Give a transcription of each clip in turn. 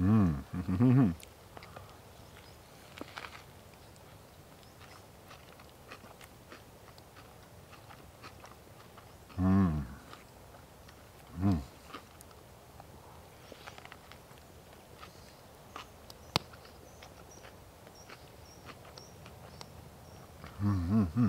Mm. mm. Mm. Mm-hmm.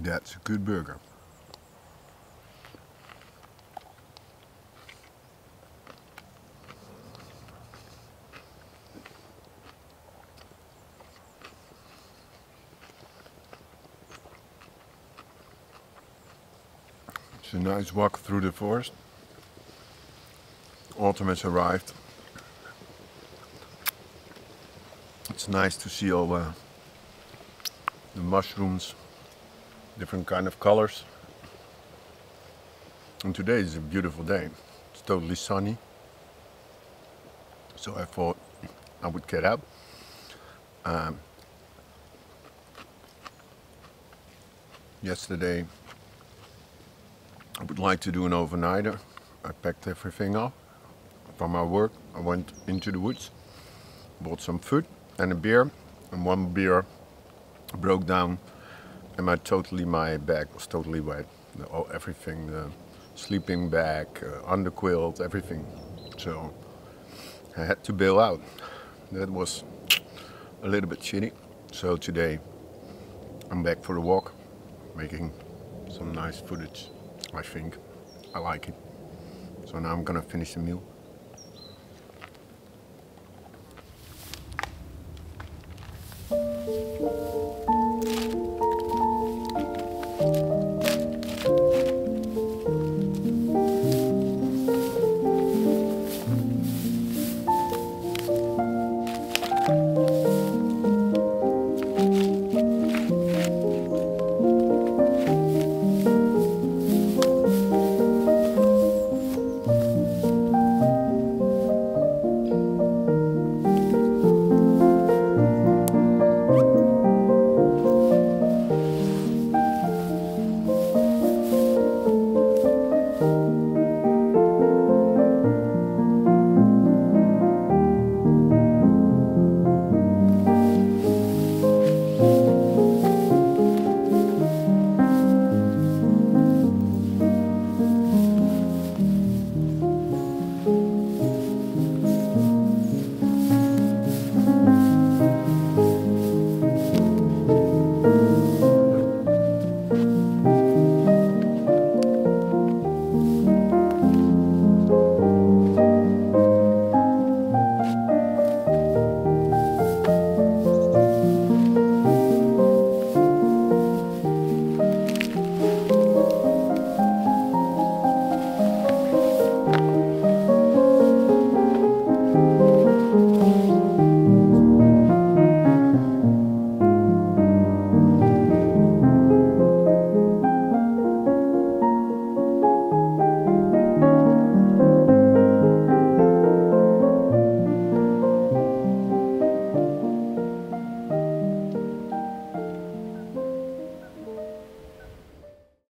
That's a good burger. It's a nice walk through the forest. Autumn has arrived. It's nice to see all uh, the mushrooms, different kind of colors. And today is a beautiful day. It's totally sunny. So I thought I would get up. Um, yesterday I would like to do an overnighter. I packed everything up from my work. I went into the woods, bought some food and a beer, and one beer broke down, and my totally my bag was totally wet. The, oh, everything, the sleeping bag, uh, underquilt, everything. So I had to bail out. That was a little bit shitty. So today I'm back for a walk, making some nice footage. I think. I like it. So now I'm gonna finish the meal.